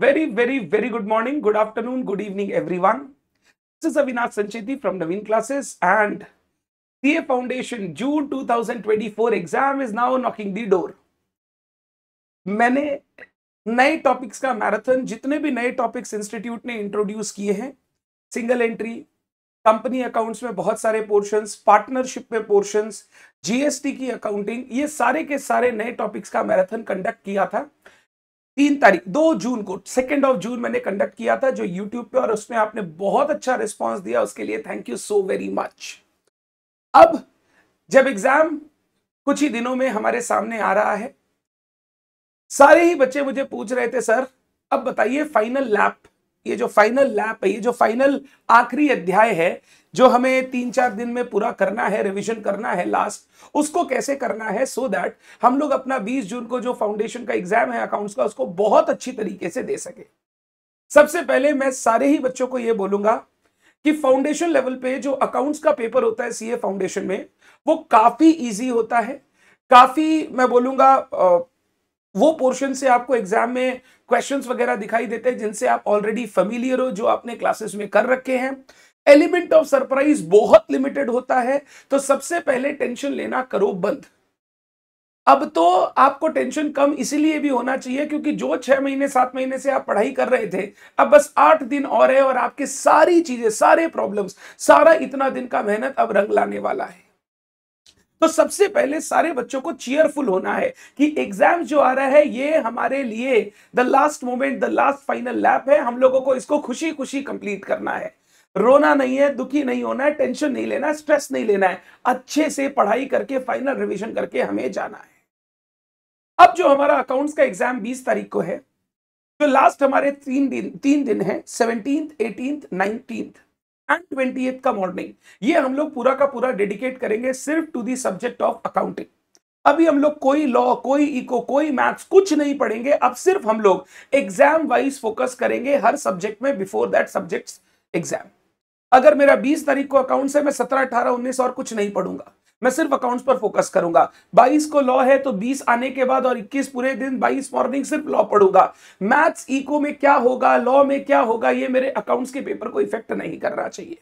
Very, very, very good morning, good afternoon, good evening, everyone. This is Avinash Sancheti from Naveen Classes and CA Foundation June 2024 exam is now knocking the door. मैंने नए topics का marathon जितने भी नए topics institute ने introduce किए हैं single entry company accounts में बहुत सारे पोर्शंस पार्टनरशिप में पोर्शंस जीएसटी की अकाउंटिंग ये सारे के सारे नए टॉपिक्स का मैराथन कंडक्ट किया था तीन तारीख, दो जून को सेकेंड ऑफ़ जून मैंने कंडक्ट किया था, जो यूट्यूब पे और उसमें आपने बहुत अच्छा रिस्पॉन्स दिया, उसके लिए thank you so very much अब, जब एग्ज़ाम कुछ ही दिनों में हमारे सामने आ रहा है, सारे ही बच्चे मुझे पूछ रहे थे, सर, अब बताइए फाइनल लैप ये जो फाइनल लैप है, ये जो फाइनल आखिरी अध्याय है, जो हमें तीन चार दिन में पूरा करना है रिवीजन करना है लास्ट उसको कैसे करना है सो so दैट हम लोग अपना 20 जून को जो फाउंडेशन का एग्ज़ाम है अकाउंट्स का, उसको बहुत अच्छी तरीके से दे सके। सबसे पहले मैं सारे ही बच्चों को यह बोलूँगा कि फाउंडेशन लेवल पे जो अकाउंट्स का पेपर होता है सीए फाउंडेशन में, वो काफ़ी इजी होता है। काफ़ी, मैं बोलूँगा वो पोर्शन से आपको एग्ज़ाम में क्वेश्चंस वगैरह दिखाई देते हैं, जिनसे आप ऑलरेडी फेमिलियर हो, जो आपने क्लासेस में कर रखे हैं। एलिमेंट ऑफ़ सरप्राइज़ बहुत लिमिटेड होता है तो सबसे पहले टेंशन लेना करो बंद। अब तो आपको टेंशन कम इसीलिए भी होना चाहिए, क्योंकि जो छह महीने, सात महीने से आप पढ़ाई कर रहे थे, अब बस आठ दिन और है और आपके सारी चीज़ें, सारे प्रॉब्लम्स सारा इतना दिन का मेहनत अब रंग लाने वाला है। तो सबसे पहले सारे बच्चों को चीयरफुल होना है कि एग्ज़ाम जो आ रहा है, ये हमारे लिए the last moment the last final lap है। हम लोगों को इसको खुशी खुशी कंप्लीट करना है। रोना नहीं है, दुखी नहीं होना है टेंशन नहीं लेना है स्ट्रेस नहीं लेना है। अच्छे से पढ़ाई करके फाइनल रिविजन करके हमें जाना है। अब जो हमारा अकाउंट्स का एग्ज़ाम 20 तारीख को है, जो लास्ट हमारे तीन दिन तीन दिन है seventeen eighteen nineteen and twenty का मॉर्निंग ये हम लोग पूरा का पूरा डेडिकेट करेंगे सिर्फ़ to the subject of accounting अभी हम लोग कोई लॉ कोई इको कोई मैथ्स कुछ नहीं पढ़ेंगे अब सिर्फ़ हम लोग एग्ज़ाम वाइज फोकस करेंगे हर सब्जेक्ट में बिफोर दैट सब्जेक्ट एग्ज़ाम अगर मेरा 20 तारीख को अकाउंट है मैं 17, 18, 19 और कुछ नहीं पढ़ूँगा मैं सिर्फ़ अकाउंट्स पर फोकस करूँगा। 22 को लॉ है तो 20 आने के बाद और 21 पूरे दिन 22 मॉर्निंग सिर्फ़ लॉ पढ़ूँगा। मैथ्स इको में क्या होगा लॉ में क्या होगा, ये मेरे अकाउंट्स के पेपर को इफ़ेक्ट नहीं करना चाहिए।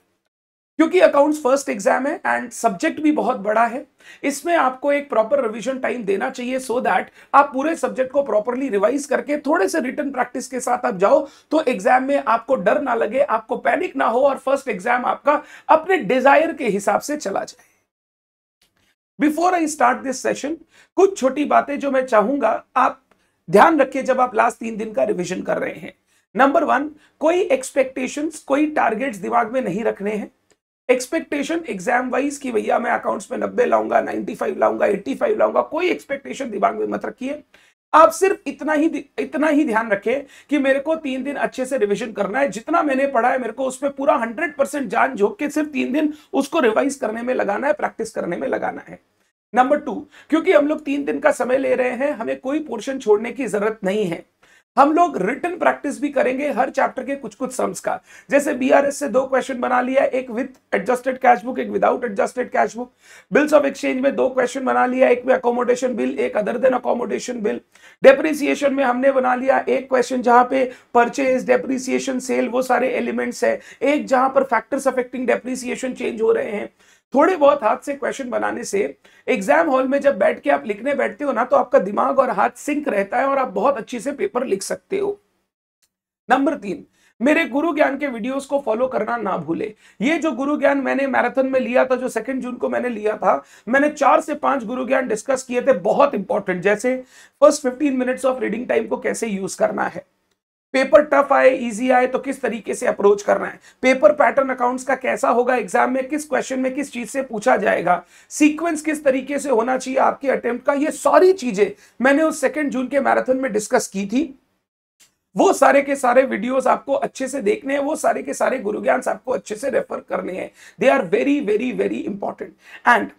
क्योंकि अकाउंट्स फ़र्स्ट एग्ज़ाम है एंड सब्जेक्ट भी बहुत बड़ा है। इसमें आपको एक प्रॉपर रिवीजन टाइम देना चाहिए सो so दैट आप पूरे सब्जेक्ट को प्रॉपरली रिवाइज करके थोड़े से रिटर्न प्रैक्टिस के साथ आप जाओ तो एग्ज़ाम में आपको डर ना लगे, आपको पैनिक ना हो और फ़र्स्ट एग्ज़ाम आपका अपने डिज़ायर के हिसाब से चला जाए। Before I start this session कुछ छोटी बातें जो मैं चाहूँगा, आप ध्यान रखिए जब आप लास्ट तीन दिन का रिविजन कर रहे हैं। नंबर वन कोई एक्सपेक्टेशन कोई टारगेट्स दिमाग में नहीं रखने हैं। एक्सपेक्टेशन एग्ज़ाम वाइज की भैया मैं अकाउंट्स में नब्बे लाऊँगा नाइनटी फाइव लाऊँगा एट्टी फाइव लाऊँगा, कोई एक्सपेक्टेशन दिमाग में मत रखिए। आप सिर्फ़ इतना ही इतना ही ध्यान रखें कि मेरे को तीन दिन अच्छे से रिवीजन करना है। जितना मैंने पढ़ा है, मेरे को उसमें पूरा हंड्रेड परसेंट जान झोंक के सिर्फ़ तीन दिन उसको रिवाइज करने में लगाना है प्रैक्टिस करने में लगाना है। नंबर टू क्योंकि हम लोग तीन दिन का समय ले रहे हैं, हमें कोई पोर्शन छोड़ने की ज़रूरत नहीं है। हम लोग रिटर्न प्रैक्टिस भी करेंगे हर चैप्टर के कुछ कुछ सम्स का। जैसे बीआरएस से दो क्वेश्चन बना लिया, एक विद एडजस्टेड कैश बुक एक without adjusted cash book bills of exchange में दो क्वेश्चन बना लिया, एक में अकोमोडेशन बिल एक other than accommodation bill depreciation में हमने बना लिया एक क्वेश्चन जहाँ पे परचेज डेप्रिसिएशन सेल वो सारे एलिमेंट्स है। एक जहाँ पर फैक्टर्स अफेक्टिंग डेप्रिसिएशन चेंज हो रहे हैं। थोड़े बहुत हाथ से क्वेश्चन बनाने से एग्ज़ाम हॉल में जब बैठ के आप लिखने बैठते हो ना तो आपका दिमाग और हाथ सिंक रहता है और आप बहुत अच्छे से पेपर लिख सकते हो। नंबर तीन, मेरे गुरु ज्ञान के वीडियोस को फॉलो करना ना भूले। ये जो गुरु ज्ञान मैंने मैराथन में लिया था, जो सेकंड जून को मैंने लिया था, मैंने चार से पाँच गुरु ज्ञान डिस्कस किए थे, बहुत इंपॉर्टेंट जैसे first fifteen minutes of reading time को कैसे यूज़ करना है। पेपर टफ आए इजी आए तो किस तरीके से अप्रोच करना है? पेपर पैटर्न अकाउंट्स का कैसा होगा? एग्ज़ाम में किस क्वेश्चन में किस चीज़ से पूछा जाएगा? सीक्वेंस किस तरीके से होना चाहिए आपके अटेम्प्ट का? ये सारी चीज़ें मैंने उस सेकेंड जून के मैराथन में डिस्कस की थी। वो सारे के सारे वीडियोस आपको अच्छे से देखने हैं, वो सारे के सारे गुरु ज्ञान आपको अच्छे से रेफर करने हैं। They are very very very important and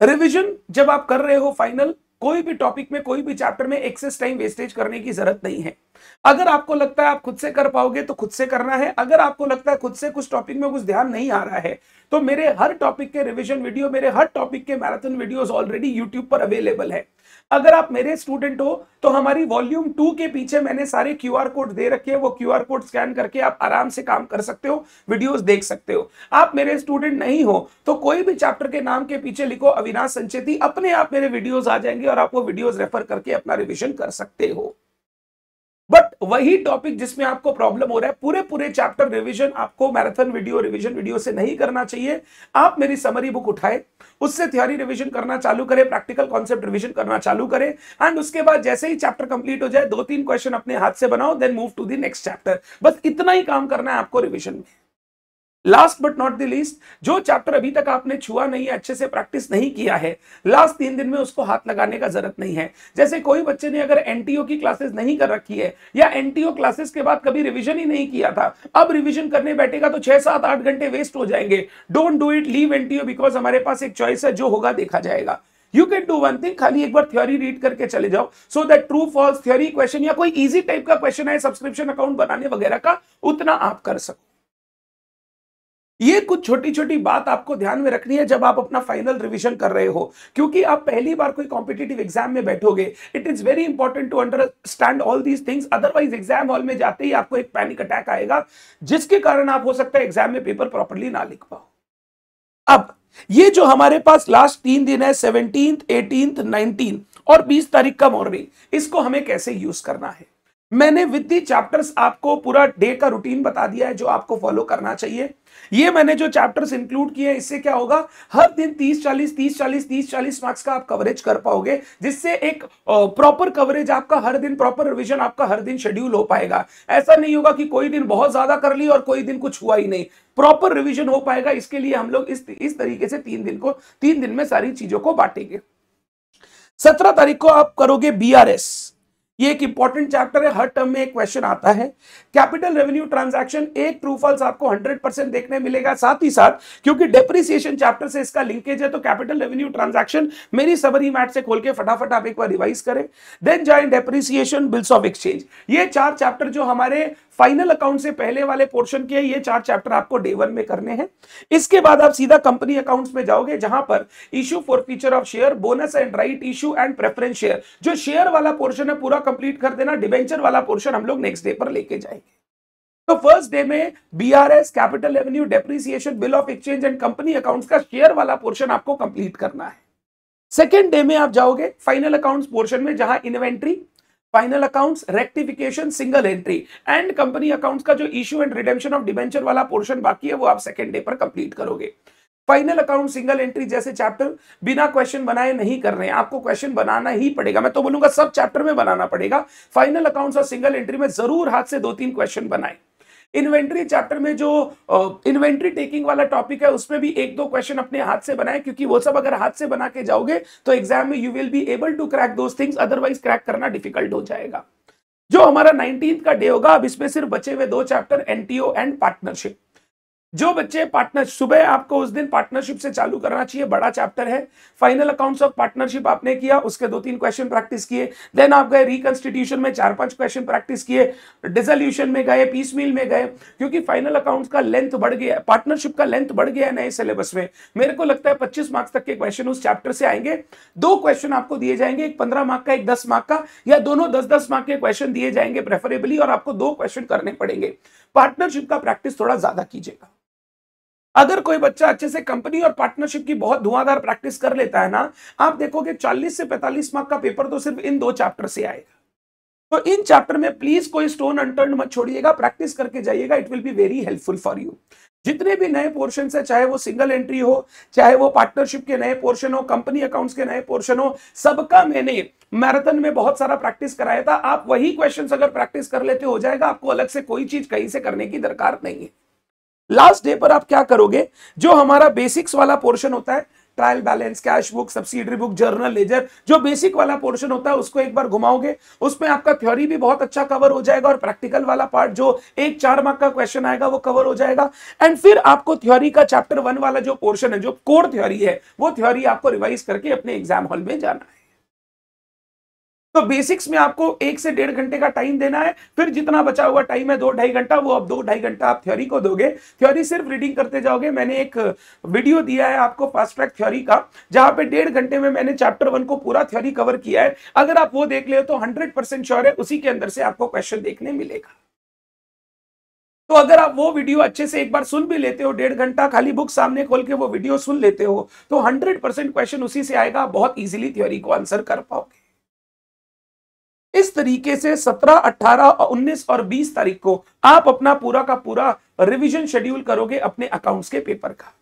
revision जब आप कर रहे हो फाइनल कोई भी टॉपिक में, कोई भी चैप्टर में एक्सेस टाइम वेस्टेज करने की ज़रूरत नहीं है। अगर आपको लगता है आप खुद से कर पाओगे तो खुद से करना है। अगर आपको लगता है खुद से कुछ टॉपिक में कुछ ध्यान नहीं आ रहा है तो मेरे हर टॉपिक के रिविजन वीडियो मेरे हर टॉपिक के मैराथन वीडियोस ऑलरेडी यूट्यूब पर अवेलेबल है। अगर आप मेरे स्टूडेंट हो तो हमारी वॉल्यूम टू के पीछे मैंने सारे क्यू आर कोड दे रखे हैं। वो क्यू आर कोड स्कैन करके आप आराम से काम कर सकते हो वीडियोस देख सकते हो। आप मेरे स्टूडेंट नहीं हो तो कोई भी चैप्टर के नाम के पीछे लिखो, अविनाश संचेती, अपने आप मेरे वीडियोज़ आ जाएँगे और आप वो वीडियोस रेफर करके अपना रिविजन कर सकते हो। बट वही टॉपिक जिसमें आपको प्रॉब्लम हो रहा है पूरे पूरे चैप्टर रिवीजन आपको, मैराथन वीडियो, रिवीजन वीडियो से नहीं करना चाहिए। आप मेरी समरी बुक उठाए, उससे थ्योरी रिवीजन करना चालू करें प्रैक्टिकल कॉन्सेप्ट रिवीजन करना चालू करें एंड उसके बाद जैसे ही चैप्टर कंप्लीट हो जाए दो तीन क्वेश्चन अपने हाथ से बनाओ then move to the next chapter बस इतना ही काम करना है आपको रिविजन में। Last but not the least जो चैप्टर अभी तक आपने छुआ नहीं है, अच्छे से प्रैक्टिस नहीं किया है लास्ट तीन दिन में उसको हाथ लगाने का ज़रूरत नहीं है। जैसे कोई बच्चे ने अगर एनटीओ की क्लासेस नहीं कर रखी है, या एनटीओ क्लासेस के बाद कभी रिवीजन ही नहीं किया था, अब रिवीजन करने बैठेगा तो छह, सात, आठ घंटे वेस्ट हो जाएँगे। डोंट डू इट लीव एनटीओ बिकॉज़ हमारे पास एक चॉइस है, जो होगा देखा जाएगा। You can do one thing खाली एक बार थ्योरी रीड करके चले जाओ so that true false theory question या कोई इजी टाइप का क्वेश्चन है सब्सक्रिप्शन अकाउंट बनाने वगैरह का, उतना आप कर सको। ये कुछ छोटी छोटी बात आपको ध्यान में रखनी है जब आप अपना फाइनल रिवीजन कर रहे हो। क्योंकि आप पहली बार कोई कॉम्पिटेटिव एग्ज़ाम में बैठोगे it is very important to understand all these things otherwise exam hall में जाते ही आपको एक पैनिक अटैक आएगा, जिसके कारण आप हो सकता है एग्ज़ाम में पेपर प्रॉपरली ना लिख पाओ। अब, ये जो हमारे पास लास्ट तीन दिन है सेवनटीन एटीन नाइनटीन और बीस तारीख का मॉर्निंग इसको हमें कैसे यूज़ करना है? मैंने विद चैप्टर्स आपको पूरा डे का रूटीन बता दिया है जो आपको फॉलो करना चाहिए। ये मैंने जो चैप्टर्स इंक्लूड किए इससे क्या होगा? हर दिन 30 40 30 40 30 40 मार्क्स का आप कवरेज कर पाओगे, जिससे एक प्रॉपर कवरेज आपका हर दिन प्रॉपर रिवीजन आपका हर दिन शेड्यूल हो पाएगा। ऐसा नहीं होगा कि कोई दिन बहुत ज़्यादा कर ली और कोई दिन कुछ हुआ ही नहीं। प्रॉपर रिविजन हो पाएगा, इसके लिए हम लोग इस इस तरीके से तीन दिन को, तीन दिन में सारी चीज़ों को बांटेंगे। सत्रह तारीख को आप करोगे बीआरएस ये एक इंपॉर्टेंट चैप्टर है, हर टर्म में एक क्वेश्चन आता है। कैपिटल रेवेन्यू ट्रांजैक्शन एक ट्रू फॉल्स आपको 100 परसेंट देखने मिलेगा, साथ ही साथ, क्योंकि डेप्रिसिएशन चैप्टर से इसका लिंकेज है तो कैपिटल रेवेन्यू ट्रांजैक्शन मेरी सबरी मैट से खोल के फटाफट आप एक बार रिवाइज करें। Then join depreciation bills of exchange ये चार चैप्टर जो हमारे फाइनल अकाउंट से पहले वाले पोर्शन के ये चार चैप्टर आपको डे वन में करने हैं। इसके बाद आप सीधा कंपनी अकाउंट्स में जाओगे, जहाँ पर issue forfeiture of share bonus and right issue and preference share जो शेयर वाला पोर्शन है, पूरा कंप्लीट कर देना डिवेंचर वाला पोर्शन हम लोग नेक्स्ट डे पर लेके जाएँगे। तो फ़र्स्ट डे में BRS capital revenue depreciation bill of exchange and company accounts का शेयर वाला पोर्शन आपको कंप्लीट करना है। सेकेंड डे में आप जाओगे फाइनल अकाउंट्स पोर्शन में, जहाँ inventory final accounts rectification single entry and company accounts का जो issue and redemption of debenture वाला पोर्शन बाकी है, वो आप सेकेंड डे पर कंप्लीट करोगे। फाइनल अकाउंट सिंगल एंट्री जैसे चैप्टर बिना क्वेश्चन बनाए नहीं कर रहे हैं। आपको क्वेश्चन बनाना ही पड़ेगा। मैं तो बोलूँगा सब चैप्टर में बनाना पड़ेगा। फाइनल अकाउंट्स और सिंगल एंट्री में ज़रूर हाथ से दो तीन क्वेश्चन बनाए। इन्वेंट्री चैप्टर में जो इन्वेंट्री टेकिंग वाला टॉपिक है, उसमें भी एक दो क्वेश्चन अपने हाथ से बनाए, क्योंकि वो सब अगर हाथ से बना के जाओगे तो एग्ज़ाम में you will be able to crack those things otherwise crack करना डिफ़िकल्ट हो जाएगा। जो हमारा नाइनटीन का डे होगा, अब इसमें सिर्फ़ बचे हुए दो चैप्टर एनटीओ एंड पार्टनरशिप जो बच्चे पार्टनर सुबह आपको उस दिन पार्टनरशिप से चालू करना चाहिए, बड़ा चैप्टर है। फाइनल अकाउंट्स ऑफ़ पार्टनरशिप आपने किया, उसके दो तीन क्वेश्चन प्रैक्टिस किए। देन आप गए रिकंस्टिट्यूशन में, चार पाँच क्वेश्चन प्रैक्टिस किए। डिजोल्यूशन में गए पीस मील में गए, क्योंकि फाइनल अकाउंट्स का लेंथ बढ़ गया पार्टनरशिप का लेंथ बढ़ गया है नए सिलेबस में। मेरे को लगता है पच्चीस मार्क्स तक के क्वेश्चन उस चैप्टर से आएँगे। दो क्वेश्चन आपको दिए जाएँगे, एक पंद्रह मार्क का, एक दस मार्क का, या दोनों दस दस मार्क के क्वेश्चन दिए जाएँगे प्रेफरेबली और आपको दो क्वेश्चन करने पड़ेंगे। पार्टनरशिप का प्रैक्टिस थोड़ा ज़्यादा कीजिएगा। अगर कोई बच्चा अच्छे से कंपनी और पार्टनरशिप की बहुत धुआंधार प्रैक्टिस कर लेता है ना, आप देखोगे 40 से 45 मार्क का पेपर तो सिर्फ़ इन दो चैप्टर से आएगा। तो इन चैप्टर में प्लीज़ कोई स्टोन अनटर्न मत छोड़िएगा प्रैक्टिस करके जाइएगा it will be very helpful for you जितने भी नए पोर्शन है, चाहे वो सिंगल एंट्री हो, चाहे वो पार्टनरशिप के नए पोर्शन हो कंपनी अकाउंट्स के नए पोर्शन हो, सबका मैंने मैराथन में बहुत सारा प्रैक्टिस कराया था। आप वही क्वेश्चन अगर प्रैक्टिस कर लेते, हो जाएगा, आपको अलग से कोई चीज़ कहीं से करने की दरकार नहीं है। लास्ट डे पर आप क्या करोगे? जो हमारा बेसिक्स वाला पोर्शन होता है trial balance cash book subsidiary book journal ledger जो बेसिक वाला पोर्शन होता है, उसको एक बार घुमाओगे, उसमें आपका थ्योरी भी बहुत अच्छा कवर हो जाएगा और प्रैक्टिकल वाला पार्ट जो एक चार मार्क का क्वेश्चन आएगा, वो कवर हो जाएगा। एंड फिर आपको थ्योरी का चैप्टर वन वाला जो पोर्शन है, जो कोर थ्योरी है, वो थ्योरी आपको रिवाइज करके अपने एग्ज़ाम हॉल में जाना है। तो बेसिक्स में आपको एक से डेढ़ घंटे का टाइम देना है। फिर जितना बचा हुआ टाइम है, दो ढाई घंटा, वो अब दो ढाई घंटा आप थ्योरी को दोगे। थ्योरी सिर्फ़ रीडिंग करते जाओगे। मैंने एक वीडियो दिया है आपको फास्ट ट्रैक थ्योरी का, जहाँ पे डेढ़ घंटे में मैंने चैप्टर वन को पूरा थ्योरी कवर किया है। अगर आप वो देख ले तो हंड्रेड परसेंट श्योर है, उसी के अंदर से आपको क्वेश्चन देखने मिलेगा। तो अगर आप वो वीडियो अच्छे से एक बार सुन भी लेते हो, डेढ़ घंटा खाली बुक सामने खोल के वो वीडियो सुन लेते हो तो हंड्रेड परसेंट क्वेश्चन उसी से आएगा बहुत इजीली थ्योरी को आंसर कर पाओगे। इस तरीके से 17, 18, 19 और 20 तारीख को आप अपना पूरा का पूरा रिवीजन शेड्यूल करोगे अपने अकाउंट्स के पेपर का।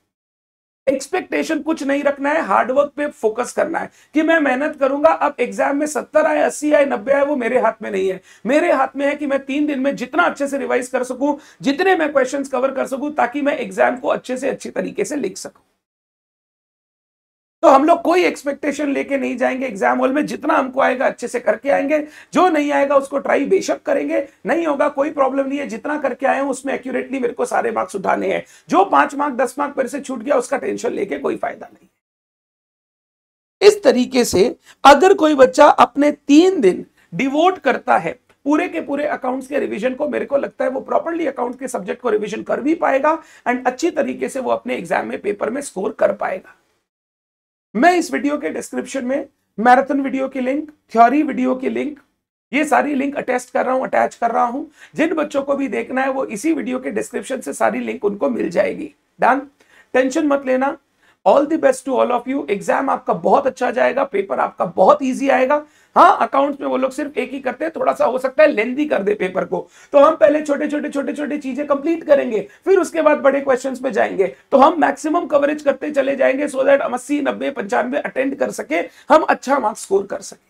एक्सपेक्टेशन कुछ नहीं रखना है हार्डवर्क पे फोकस करना है कि मैं मेहनत करूँगा अब एग्ज़ाम में सत्तर आए अस्सी आए नब्बे आए वो मेरे हाथ में नहीं है। मेरे हाथ में है कि मैं तीन दिन में जितना अच्छे से रिवाइज कर सकूँ जितने मैं क्वेश्चंस कवर कर सकूँ ताकि मैं एग्ज़ाम को अच्छे से अच्छे तरीके से लिख सकूँ। तो हम लोग कोई एक्सपेक्टेशन लेके नहीं जाएँगे एग्ज़ाम हॉल में, जितना हमको आएगा, अच्छे से करके आएँगे। जो नहीं आएगा, उसको ट्राई बेशक करेंगे। नहीं होगा, कोई प्रॉब्लम नहीं है। जितना करके आए हूँ, उसमें एक्यूरेटली मेरे को सारे मार्क्स उठाने हैं। जो पाँच मार्क दस मार्क मेरे से छूट गया, उसका टेंशन लेके कोई फ़ायदा नहीं इस तरीके से अगर कोई बच्चा अपने तीन दिन डिवोट करता है, पूरे के पूरे अकाउंट्स के रिवीजन को, मेरे को लगता है वो प्रॉपरली अकाउंट के सब्जेक्ट को रिवीजन कर भी पाएगा एंड अच्छी तरीके से वो अपने एग्ज़ाम में पेपर में स्कोर कर पाएगा। मैं इस वीडियो के डिस्क्रिप्शन में मैराथन वीडियो की लिंक थ्योरी वीडियो की लिंक ये सारी लिंक अटेस्ट कर रहा हूँ अटैच कर रहा हूँ। जिन बच्चों को भी देखना है, वो इसी वीडियो के डिस्क्रिप्शन से सारी लिंक उनको मिल जाएगी। डन टेंशन मत लेना। All the best to all of you exam आपका बहुत अच्छा जाएगा पेपर आपका बहुत ईजी आएगा। हाँ अकाउंट्स में वो लोग सिर्फ़ एक ही करते हैं थोड़ा सा हो सकता है लेंदी कर दे पेपर को। तो हम पहले छोटे छोटे छोटे छोटे चीज़ें कंप्लीट करेंगे, फिर उसके बाद बड़े क्वेश्चन में जाएँगे। तो हम मैक्सिमम कवरेज करते चले जाएँगे सो दैट अस्सी, नब्बे, पंचानवे अटेंड कर सके, हम अच्छा मार्क्स स्कोर कर सके।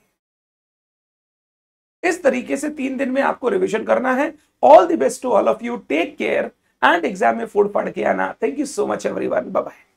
इस तरीके से तीन दिन में आपको रिविजन करना है। All the best to all of you take care and exam में फ़ूड पढ़ के आना। Thank you so much everyone bye bye